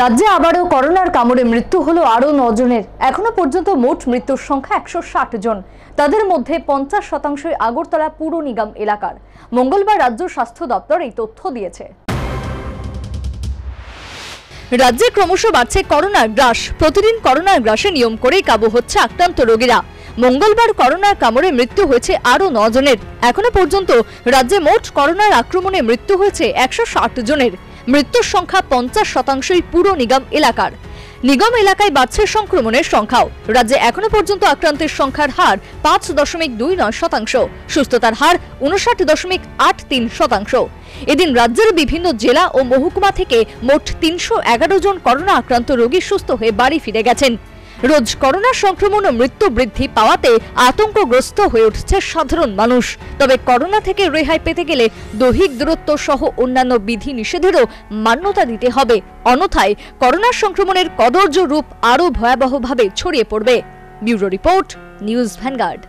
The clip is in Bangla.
রাজ্যে আবারও করোনার কামড়ে মৃত্যু হলো আরও নজনের। এখনও পর্যন্ত মোট মৃত্যুর সংখ্যা একশো ষাট জন। তাদের মধ্যে পঞ্চাশ শতাংশই আগরতলা পুর নিগম এলাকার। মঙ্গলবার রাজ্য স্বাস্থ্য দপ্তর এই তথ্য দিয়েছে। রাজ্যে ক্রমশ বাড়ছে করোনার গ্রাস। প্রতিদিন করোনার গ্রাসে নিয়ম করেই কাবু হচ্ছে আক্রান্ত রোগীরা। মঙ্গলবার করোনার কামড়ে মৃত্যু হয়েছে আরও জনের এখনও পর্যন্ত রাজ্যে মোট করোনার আক্রমণে মৃত্যু হয়েছে একশো ষাট জনের। মৃত্যুর সংখ্যা পঞ্চাশ শতাংশই পুরো নিগম এলাকার। নিগম এলাকায় বাড়ছে সংক্রমণের সংখ্যাও। রাজ্যে এখনও পর্যন্ত আক্রান্তের সংখ্যার হার পাঁচ দশমিক দুই নয় শতাংশ। সুস্থতার হার উনষাট দশমিক আট তিন শতাংশ। এদিন রাজ্যের বিভিন্ন জেলা ও মহকুমা থেকে মোট তিনশো এগারো জন করোনা আক্রান্ত রোগী সুস্থ হয়ে বাড়ি ফিরে গেছেন। রোজ করোনা সংক্রমণ ও মৃত্যু বৃদ্ধি পাওয়াতে আতঙ্কগ্রস্ত হয়ে উঠছে সাধারণ মানুষ। তবে করোনা থেকে রেহাই পেতে গেলে দৈহিক দূরত্ব সহ অন্যান্য বিধি নিষেধেরও মান্যতা দিতে হবে। অন্যথায় করোনা সংক্রমণের কদর্য রূপ আরও ভয়াবহভাবে ছড়িয়ে পড়বে। Bureau report, news Vanguard.